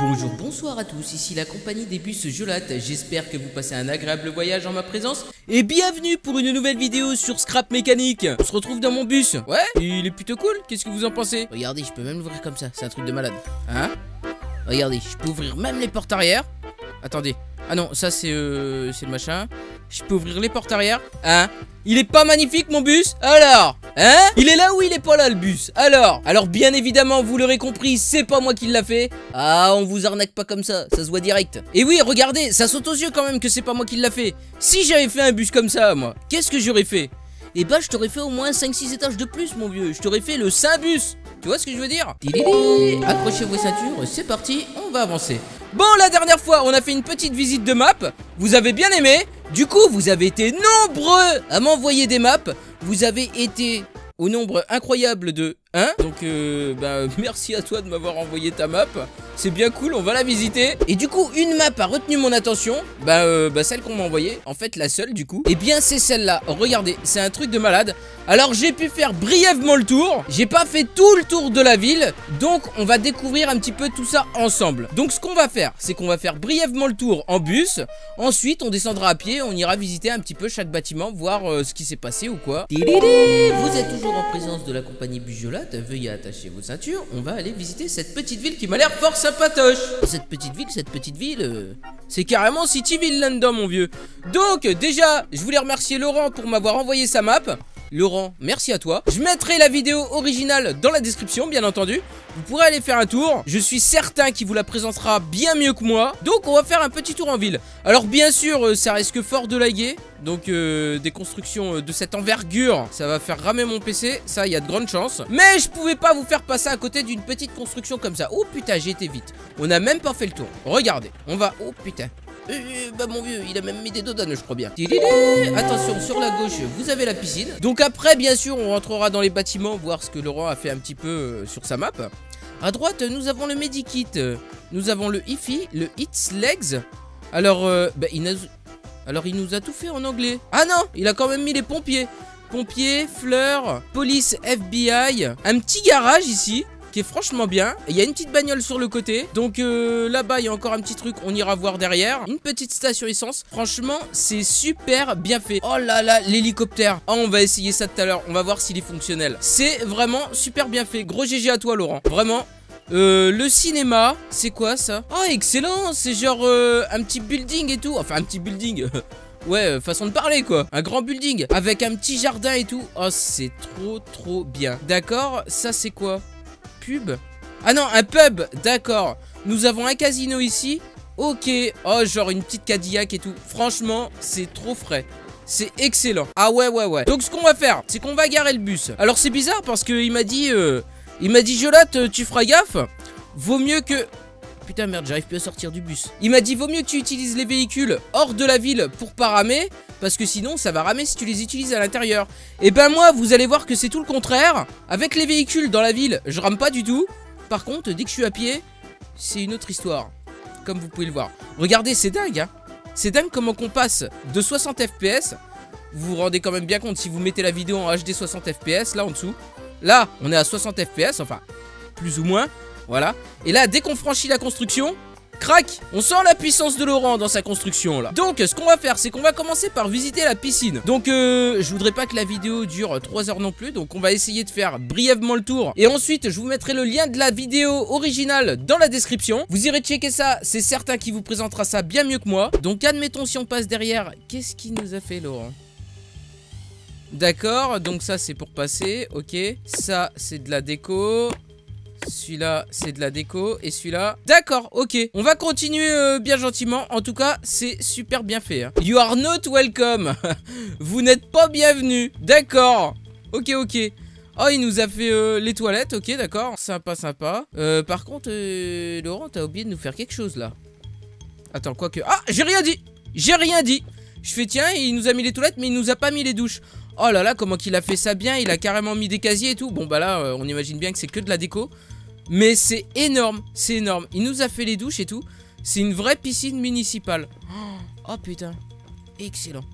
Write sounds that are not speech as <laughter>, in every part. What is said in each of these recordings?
Bonjour, bonsoir à tous, ici la compagnie des bus Jolat, j'espère que vous passez un agréable voyage en ma présence. Et bienvenue pour une nouvelle vidéo sur Scrap Mécanique. On se retrouve dans mon bus, ouais, il est plutôt cool, qu'est-ce que vous en pensez? Regardez, je peux même l'ouvrir comme ça, c'est un truc de malade, hein? Regardez, je peux ouvrir même les portes arrière. Attendez, ah non, ça c'est euh, c'est le machin. Je peux ouvrir les portes arrière, hein? Il est pas magnifique mon bus? Alors? Hein? Il est là ou il est pas là le bus? Alors? Alors bien évidemment vous l'aurez compris C'est pas moi qui l'a fait. Ah on vous arnaque pas comme ça. Ça se voit direct. Et oui regardez Ça saute aux yeux quand même que c'est pas moi qui l'a fait. Si j'avais fait un bus comme ça moi Qu'est-ce que j'aurais fait? Eh bah je t'aurais fait au moins 5-6 étages de plus mon vieux. Je t'aurais fait le Saint-Bus. Tu vois ce que je veux dire? Accrochez vos ceintures C'est parti On va avancer Bon, la dernière fois, on a fait une petite visite de map. Vous avez bien aimé. Du coup, vous avez été nombreux à m'envoyer des maps. Vous avez été au nombre incroyable de 1. Donc, euh, bah, <laughs> merci à toi de m'avoir envoyé ta map. C'est bien cool, on va la visiter. Et du coup, une map a retenu mon attention. Bah, euh, bah celle qu'on m'a envoyée. En fait, la seule, du coup. Et eh bien, c'est celle-là. Regardez, c'est un truc de malade. Alors, j'ai pu faire brièvement le tour. J'ai pas fait tout le tour de la ville. Donc, on va découvrir un petit peu tout ça ensemble. Donc, ce qu'on va faire, c'est qu'on va faire brièvement le tour en bus. Ensuite, on descendra à pied. On ira visiter un petit peu chaque bâtiment, voir euh, ce qui s'est passé ou quoi. Vous êtes toujours en présence de la compagnie Veuillez attacher vos ceintures. On va aller visiter cette petite ville qui m'a l'air fort sympatoche Cette petite ville, cette petite ville, euh, c'est carrément Cityville là-dedans mon vieux Donc déjà, je voulais remercier Laurent pour m'avoir envoyé sa map Laurent, merci à toi. Je mettrai la vidéo originale dans la description, bien entendu. Vous pourrez aller faire un tour. Je suis certain qu'il vous la présentera bien mieux que moi. Donc, on va faire un petit tour en ville. Alors, bien sûr, euh, ça risque fort de laguer. Donc, euh, des constructions euh, de cette envergure, ça va faire ramer mon PC. Ça, il y a de grandes chances. Mais je pouvais pas vous faire passer à côté d'une petite construction comme ça. Oh putain, j'ai été vite. On n'a même pas fait le tour. Regardez, on va... Oh putain. Euh, bah mon vieux, il a même mis des dodanes, je crois bien. Attention, sur la gauche, vous avez la piscine. Donc après, bien sûr, on rentrera dans les bâtiments, voir ce que Laurent a fait un petit peu euh, sur sa map. À droite, nous avons le Medikit. Nous avons le IFI, le Hits Legs. Alors, euh, bah, il Alors, il nous a tout fait en anglais. Ah non, il a quand même mis les pompiers. Pompiers, fleurs, police, FBI. Un petit garage ici qui est franchement bien. Il y a une petite bagnole sur le côté. Donc euh, là-bas, il y a encore un petit truc, on ira voir derrière. Une petite station essence. Franchement, c'est super bien fait. Oh là là, l'hélicoptère. Oh, on va essayer ça tout à l'heure. On va voir s'il est fonctionnel. C'est vraiment super bien fait. Gros GG à toi, Laurent. Vraiment, euh, le cinéma, c'est quoi ça? Oh, excellent C'est genre euh, un petit building et tout. Enfin, un petit building. <laughs> ouais, façon de parler quoi. Un grand building avec un petit jardin et tout. Oh, c'est trop, trop bien. D'accord, ça c'est quoi? Ah non, un pub, d'accord. Nous avons un casino ici. Ok, oh genre une petite Cadillac et tout. Franchement, c'est trop frais. C'est excellent. Ah ouais, ouais, ouais. Donc ce qu'on va faire, c'est qu'on va garer le bus. Alors c'est bizarre parce qu'il m'a dit... Euh, il m'a dit, Jolat, euh, tu feras gaffe. Vaut mieux que... Putain merde, j'arrive plus à sortir du bus. Il m'a dit, vaut mieux que tu utilises les véhicules hors de la ville pour pas ramer. Parce que sinon, ça va ramer si tu les utilises à l'intérieur. Et ben moi, vous allez voir que c'est tout le contraire. Avec les véhicules dans la ville, je rame pas du tout. Par contre, dès que je suis à pied, c'est une autre histoire. Comme vous pouvez le voir. Regardez, c'est dingue, hein. C'est dingue comment qu'on passe de 60 FPS. Vous vous rendez quand même bien compte si vous mettez la vidéo en HD 60 FPS, là en dessous. Là, on est à 60 FPS, enfin, plus ou moins. Voilà. Et là, dès qu'on franchit la construction, Crac On sent la puissance de Laurent dans sa construction là. Donc ce qu'on va faire c'est qu'on va commencer par visiter la piscine. Donc euh, je voudrais pas que la vidéo dure 3 heures non plus. Donc on va essayer de faire brièvement le tour. Et ensuite je vous mettrai le lien de la vidéo originale dans la description. Vous irez checker ça, c'est certain qu'il vous présentera ça bien mieux que moi. Donc admettons si on passe derrière Qu'est-ce qu'il nous a fait Laurent? D'accord, donc ça c'est pour passer, ok. Ça c'est de la déco celui-là, c'est de la déco. Et celui-là... D'accord, ok. On va continuer euh, bien gentiment. En tout cas, c'est super bien fait. Hein. You are not welcome. <laughs> Vous n'êtes pas bienvenu. D'accord. Ok, ok. Oh, il nous a fait euh, les toilettes. Ok, d'accord. Sympa, sympa. Euh, par contre, Laurent, t'as oublié de nous faire quelque chose, là. Attends, quoi que... Ah, j'ai rien dit J'ai rien dit Je fais, tiens, il nous a mis les toilettes, mais il nous a pas mis les douches. Oh là là, comment qu'il a fait ça bien Il a carrément mis des casiers et tout. Bon, bah là, on imagine bien que c'est que de la déco. Mais c'est énorme, c'est énorme. Il nous a fait les douches et tout. C'est une vraie piscine municipale. Oh, putain, excellent.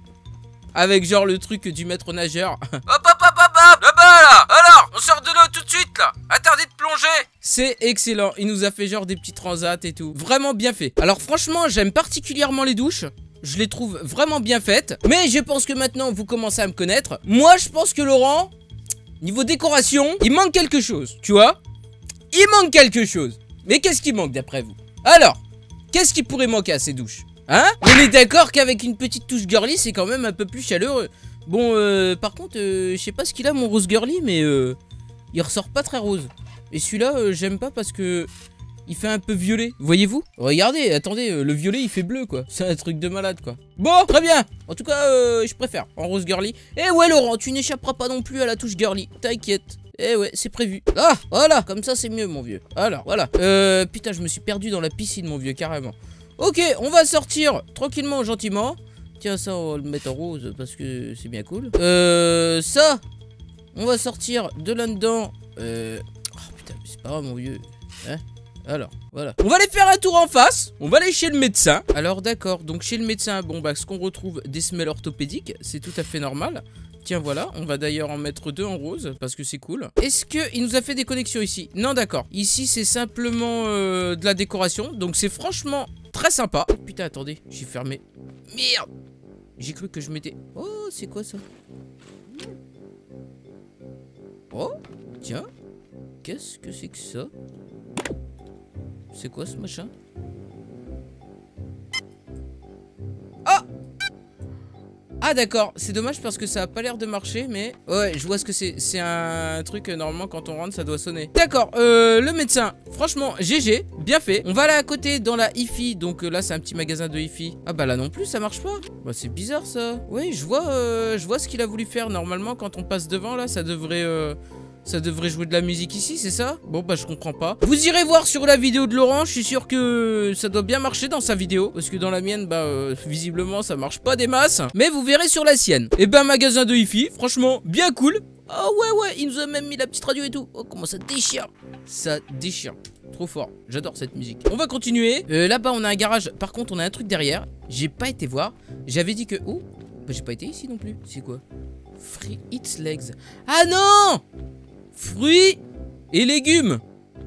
Avec genre le truc du maître nageur. <laughs> hop hop hop hop hop Là-bas là Alors, on sort de l'eau tout de suite là Interdit de plonger C'est excellent, il nous a fait genre des petits transats et tout. Vraiment bien fait. Alors franchement, j'aime particulièrement les douches. Je les trouve vraiment bien faites. Mais je pense que maintenant, vous commencez à me connaître. Moi, je pense que Laurent, niveau décoration, il manque quelque chose, tu vois Il manque quelque chose. Mais qu'est-ce qui manque d'après vous? Alors, qu'est-ce qui pourrait manquer à ces douches? Hein? On est d'accord qu'avec une petite touche girly, c'est quand même un peu plus chaleureux. Bon, euh, par contre, euh, je sais pas ce qu'il a mon rose girly, mais euh, il ressort pas très rose. Et celui-là, euh, j'aime pas parce que il fait un peu violet. Voyez-vous Regardez, attendez, euh, le violet il fait bleu quoi. <laughs> C'est un truc de malade quoi. Bon, très bien. En tout cas, euh, je préfère en rose girly. Et ouais, Laurent, tu n'échapperas pas non plus à la touche girly. T'inquiète. Eh ouais, c'est prévu. Ah, voilà, comme ça c'est mieux mon vieux. Alors, voilà. Euh, putain, je me suis perdu dans la piscine mon vieux, carrément. Ok, on va sortir tranquillement, gentiment. Tiens, ça, on va le mettre en rose parce que c'est bien cool. Euh, ça, on va sortir de là-dedans. Euh... Oh putain, c'est pas grave, mon vieux. Hein alors, voilà. On va aller faire un tour en face. On va aller chez le médecin. Alors, d'accord. Donc, chez le médecin, bon, bah, ce qu'on retrouve des semelles orthopédiques, c'est tout à fait normal. Tiens, voilà. On va d'ailleurs en mettre deux en rose parce que c'est cool. Est-ce qu'il nous a fait des connexions ici? Non, d'accord. Ici, c'est simplement euh, de la décoration. Donc, c'est franchement très sympa. Putain, attendez. J'ai fermé. Merde J'ai cru que je m'étais... Oh, c'est quoi ça? Oh, tiens. Qu'est-ce que c'est que ça? C'est quoi ce machin? Ah Ah d'accord, c'est dommage parce que ça a pas l'air de marcher, mais... Ouais, je vois ce que c'est. C'est un truc, euh, normalement, quand on rentre, ça doit sonner. D'accord, euh, le médecin, franchement, GG, bien fait. On va aller à côté dans la IFI, donc euh, là, c'est un petit magasin de IFI. Ah bah là non plus, ça marche pas. Bah c'est bizarre ça. Oui, je vois, je vois ce qu'il a voulu faire. Normalement, quand on passe devant, là, ça devrait... ça devrait jouer de la musique ici, c'est ça? Bon bah je comprends pas. Vous irez voir sur la vidéo de Laurent, je suis sûr que ça doit bien marcher dans sa vidéo. Parce que dans la mienne, bah euh, visiblement ça marche pas des masses. Mais vous verrez sur la sienne. Et ben magasin de hi-fi, franchement, bien cool. Ah ouais ouais, il nous a même mis la petite radio et tout. Oh comment ça déchire Ça déchire. Trop fort, j'adore cette musique. On va continuer. Euh, Là-bas, on a un garage. Par contre, on a un truc derrière. J'ai pas été voir. J'avais dit que. Oh, bah, j'ai pas été ici non plus. C'est quoi? Free Eats Legs. Ah non Fruits et légumes.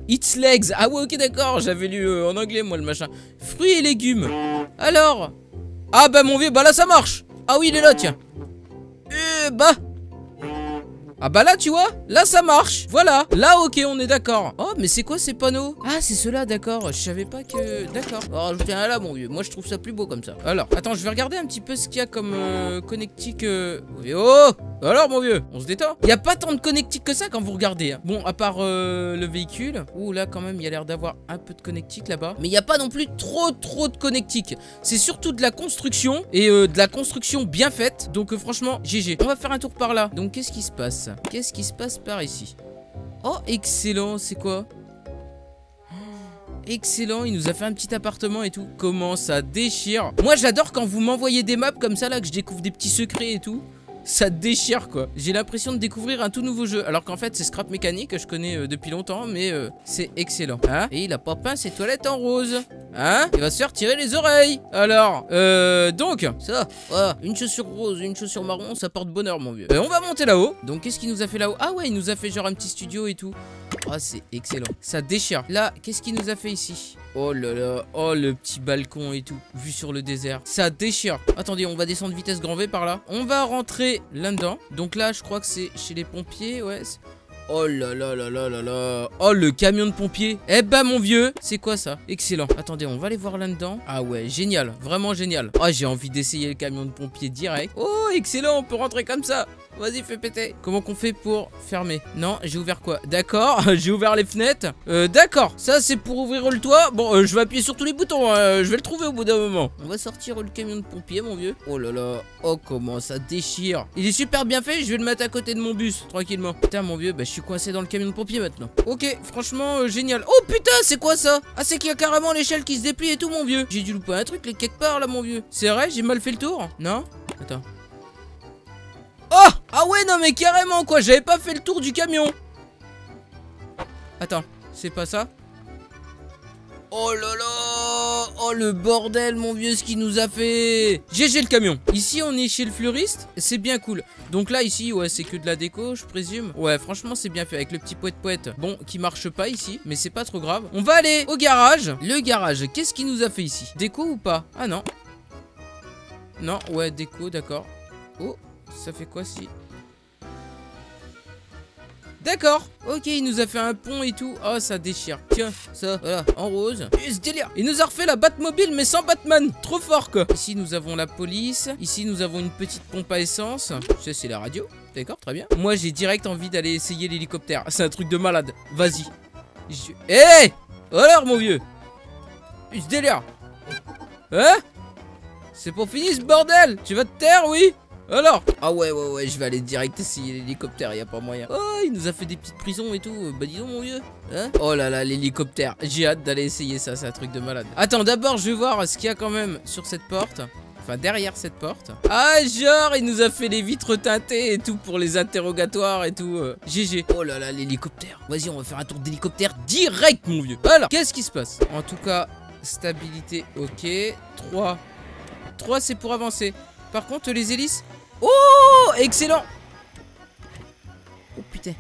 Eats Legs. Ah ouais, ok, d'accord. J'avais lu euh, en anglais, moi, le machin. Fruits et légumes. Alors? Ah bah, mon vieux, bah là, ça marche. Ah oui, il est là, tiens. Euh, bah. Ah bah là tu vois, là ça marche. Voilà, là ok on est d'accord. Oh mais c'est quoi ces panneaux? Ah c'est ceux-là d'accord, je savais pas que... D'accord, on va rajouter un là mon vieux, moi je trouve ça plus beau comme ça. Alors, attends je vais regarder un petit peu ce qu'il y a comme euh, connectique euh... Oh Alors mon vieux, on se détend. Il a pas tant de connectique que ça quand vous regardez hein. Bon à part euh, le véhicule. Ouh là quand même il y a l'air d'avoir un peu de connectique là-bas. Mais il n'y a pas non plus trop trop de connectique. C'est surtout de la construction Et euh, de la construction bien faite. Donc euh, franchement GG On va faire un tour par là. Donc qu'est-ce qui se passe? Qu'est-ce qui se passe par ici Oh, excellent, c'est quoi Excellent, il nous a fait un petit appartement et tout. Comment ça déchire Moi, j'adore quand vous m'envoyez des maps comme ça, là, que je découvre des petits secrets et tout. Ça déchire quoi. J'ai l'impression de découvrir un tout nouveau jeu. Alors qu'en fait, c'est Scrap Mécanique que je connais euh, depuis longtemps, mais euh, c'est excellent. Hein? Et il a pas peint ses toilettes en rose. Hein? Il va se faire tirer les oreilles. Alors, euh, donc, ça, voilà, une chaussure rose, une chaussure marron, ça porte bonheur, mon vieux. Euh, on va monter là-haut. Donc, qu'est-ce qu'il nous a fait là-haut? Ah ouais, il nous a fait genre un petit studio et tout. Ah, c'est excellent. Ça déchire. Là, qu'est-ce qu'il nous a fait ici? Oh là là, oh le petit balcon et tout, vu sur le désert. Ça déchire. Attendez, on va descendre vitesse grand V par là. On va rentrer là-dedans. Donc là, je crois que c'est chez les pompiers, ouais. Oh là là là là là là Oh le camion de pompiers Eh bah mon vieux C'est quoi ça? Excellent Attendez on va aller voir là-dedans Ah ouais génial Vraiment génial Oh j'ai envie d'essayer le camion de pompiers direct Oh excellent on peut rentrer comme ça Vas-y fais péter. Comment qu'on fait pour fermer? Non j'ai ouvert quoi? D'accord <laughs> J'ai ouvert les fenêtres. Euh, D'accord Ça c'est pour ouvrir le toit. Bon euh, je vais appuyer sur tous les boutons hein. Je vais le trouver au bout d'un moment. On va sortir le camion de pompiers mon vieux. Oh là là Oh comment ça déchire. Il est super bien fait Je vais le mettre à côté de mon bus Tranquillement. Putain mon vieux Bah je suis coincé dans le camion de pompiers maintenant. Ok franchement euh, génial. Oh putain c'est quoi ça? Ah c'est qu'il y a carrément l'échelle qui se déplie et tout mon vieux. J'ai dû louper un truc les quelque part là mon vieux. C'est vrai j'ai mal fait le tour? Non? Attends Oh Ah ouais non mais carrément quoi J'avais pas fait le tour du camion. Attends C'est pas ça? Oh là là Oh le bordel mon vieux ce qu'il nous a fait. GG le camion. Ici on est chez le fleuriste C'est bien cool. Donc là ici ouais c'est que de la déco je présume. Ouais franchement c'est bien fait avec le petit poète poète Bon qui marche pas ici Mais c'est pas trop grave. On va aller au garage. Le garage qu'est-ce qu'il nous a fait ici? Déco ou pas? Ah non. Non ouais déco d'accord. Oh ça fait quoi si? D'accord, ok, il nous a fait un pont et tout. Oh, ça déchire. Tiens, ça, voilà, en rose. Et délire. Il nous a refait la Batmobile, mais sans Batman. Trop fort, quoi. Ici, nous avons la police. Ici, nous avons une petite pompe à essence. Ça, c'est la radio. D'accord, très bien. Moi, j'ai direct envie d'aller essayer l'hélicoptère. C'est un truc de malade. Vas-y. Je... Hé Alors, mon vieux délire. Hein? C'est pour finir ce bordel Tu vas te taire, oui? Alors Ah ouais, ouais, ouais, je vais aller direct essayer l'hélicoptère, y a pas moyen. Oh, il nous a fait des petites prisons et tout. Bah dis donc, mon vieux. Hein oh là là, l'hélicoptère. J'ai hâte d'aller essayer ça, c'est un truc de malade. Attends, d'abord, je vais voir ce qu'il y a quand même sur cette porte. Enfin, derrière cette porte. Ah, genre, il nous a fait les vitres teintées et tout pour les interrogatoires et tout. GG. Euh. Oh là là, l'hélicoptère. Vas-y, on va faire un tour d'hélicoptère direct, mon vieux. Alors, qu'est-ce qui se passe? En tout cas, stabilité, ok. 3. 3, c'est pour avancer. Par contre, les hélices, Oh Excellent Oh putain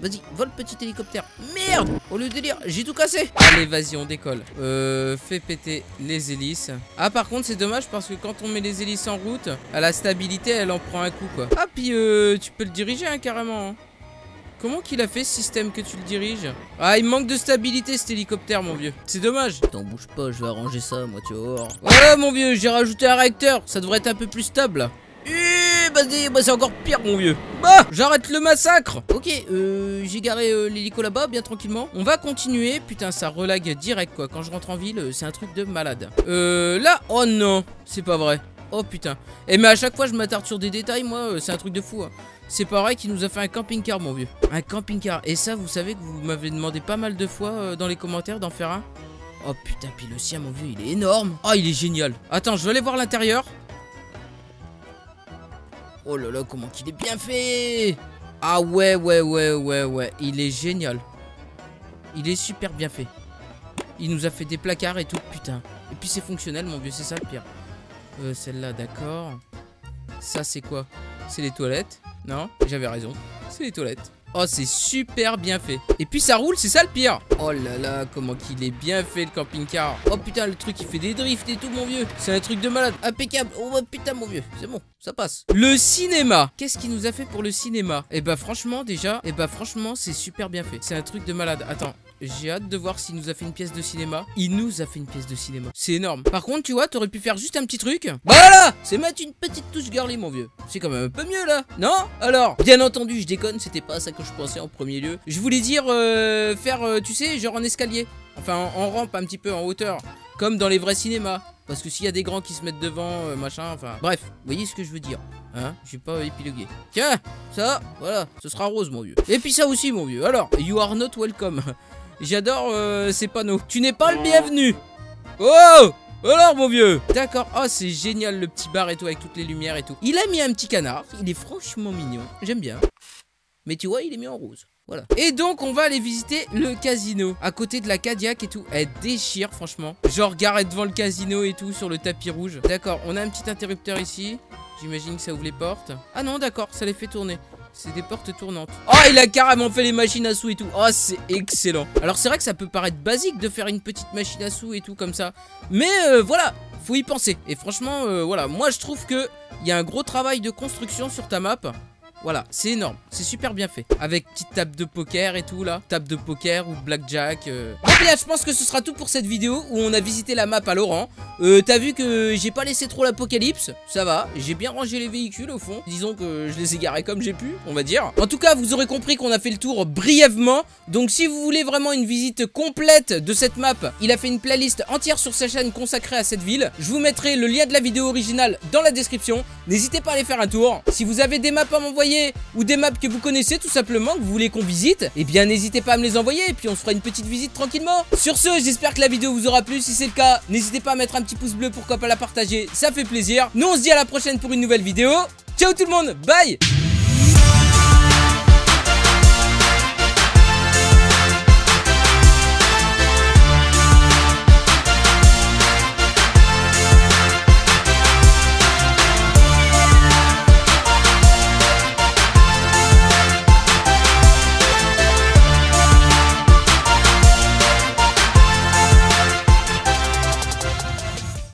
Vas-y, vole petit hélicoptère Merde Oh le délire, j'ai tout cassé Allez, vas-y, on décolle Euh, fais péter les hélices Ah, par contre, c'est dommage parce que quand on met les hélices en route À la stabilité, elle en prend un coup, quoi Ah, puis euh, tu peux le diriger, hein, carrément hein. Comment qu'il a fait ce système que tu le diriges? Ah, il manque de stabilité cet hélicoptère, mon vieux. C'est dommage. T'en bouge pas, je vais arranger ça, moi, tu vois. Voilà, mon vieux, j'ai rajouté un réacteur. Ça devrait être un peu plus stable. Eh, vas-y, bah c'est encore pire mon vieux Bah, j'arrête le massacre Ok, euh, j'ai garé euh, l'hélico là-bas, bien tranquillement. On va continuer. Putain, ça relague direct, quoi. Quand je rentre en ville, euh, c'est un truc de malade. Euh, là, oh non, c'est pas vrai. Oh putain. Et eh, mais à chaque fois, je m'attarde sur des détails, moi, euh, c'est un truc de fou. Hein. C'est pareil qu'il nous a fait un camping-car, mon vieux. Un camping-car. Et ça, vous savez que vous m'avez demandé pas mal de fois dans les commentaires d'en faire un. Oh putain, puis le sien, mon vieux, il est énorme. Oh, il est génial. Attends, je vais aller voir l'intérieur. Oh là là, comment qu'il est bien fait Ah ouais, ouais, ouais, ouais, ouais. Il est génial. Il est super bien fait. Il nous a fait des placards et tout, putain. Et puis c'est fonctionnel, mon vieux, c'est ça le pire. Euh, celle-là, d'accord. Ça, c'est quoi? C'est les toilettes Non? J'avais raison. C'est les toilettes. Oh, c'est super bien fait. Et puis ça roule, c'est ça le pire. Oh là là, comment qu'il est bien fait le camping-car. Oh putain, le truc il fait des drifts et tout, mon vieux. C'est un truc de malade. Impeccable. Oh putain, mon vieux. C'est bon, ça passe. Le cinéma. Qu'est-ce qu'il nous a fait pour le cinéma? Eh bah, franchement, déjà, eh bah, franchement, c'est super bien fait. C'est un truc de malade. Attends, j'ai hâte de voir s'il nous a fait une pièce de cinéma. Il nous a fait une pièce de cinéma. C'est énorme. Par contre, tu vois, t'aurais pu faire juste un petit truc. Voilà C'est mettre une petite touche girly, mon vieux. C'est quand même un peu mieux, là. Non? Alors, bien entendu, je déconne. C'était pas ça que je pensais en premier lieu. Je voulais dire euh, faire, euh, tu sais, genre en escalier. Enfin, en, rampe un petit peu en hauteur. Comme dans les vrais cinémas. Parce que s'il y a des grands qui se mettent devant, euh, machin, enfin... Bref, vous voyez ce que je veux dire Hein? J'ai pas épilogué. Tiens, ça, voilà, ce sera rose, mon vieux. Et puis ça aussi, mon vieux. Alors, you are not welcome. <laughs> J'adore euh, ces panneaux. Tu n'es pas le bienvenu. Oh alors mon vieux D'accord, oh c'est génial le petit bar et tout avec toutes les lumières et tout. Il a mis un petit canard, il est franchement mignon, j'aime bien. Mais tu vois, il est mis en rose. Voilà. Et donc, on va aller visiter le casino. À côté de la Cadillac et tout. Elle déchire, franchement. Genre, garée devant le casino et tout, sur le tapis rouge. D'accord, on a un petit interrupteur ici. J'imagine que ça ouvre les portes. Ah non, d'accord, ça les fait tourner. C'est des portes tournantes. Oh, il a carrément fait les machines à sous et tout. Oh, c'est excellent. Alors, c'est vrai que ça peut paraître basique de faire une petite machine à sous et tout comme ça. Mais euh, voilà, faut y penser. Et franchement, euh, voilà, moi je trouve que il y a un gros travail de construction sur ta map. Voilà, c'est énorme, c'est super bien fait. Avec petite table de poker et tout là. Table de poker ou blackjack. Euh. Bon je pense que ce sera tout pour cette vidéo où on a visité la map à Laurent. Euh, T'as vu que j'ai pas laissé trop l'apocalypse, ça va. J'ai bien rangé les véhicules au fond. Disons que je les ai garés comme j'ai pu, on va dire. En tout cas, vous aurez compris qu'on a fait le tour brièvement. Donc si vous voulez vraiment une visite complète de cette map, il a fait une playlist entière sur sa chaîne consacrée à cette ville. Je vous mettrai le lien de la vidéo originale dans la description. N'hésitez pas à aller faire un tour. Si vous avez des maps à m'envoyer ou des maps que vous connaissez tout simplement, que vous voulez qu'on visite, eh bien n'hésitez pas à me les envoyer et puis on se fera une petite visite tranquillement. Sur ce, j'espère que la vidéo vous aura plu. Si c'est le cas, n'hésitez pas à mettre un petit pouce bleu, pourquoi pas la partager, ça fait plaisir. Nous on se dit à la prochaine pour une nouvelle vidéo. Ciao tout le monde, bye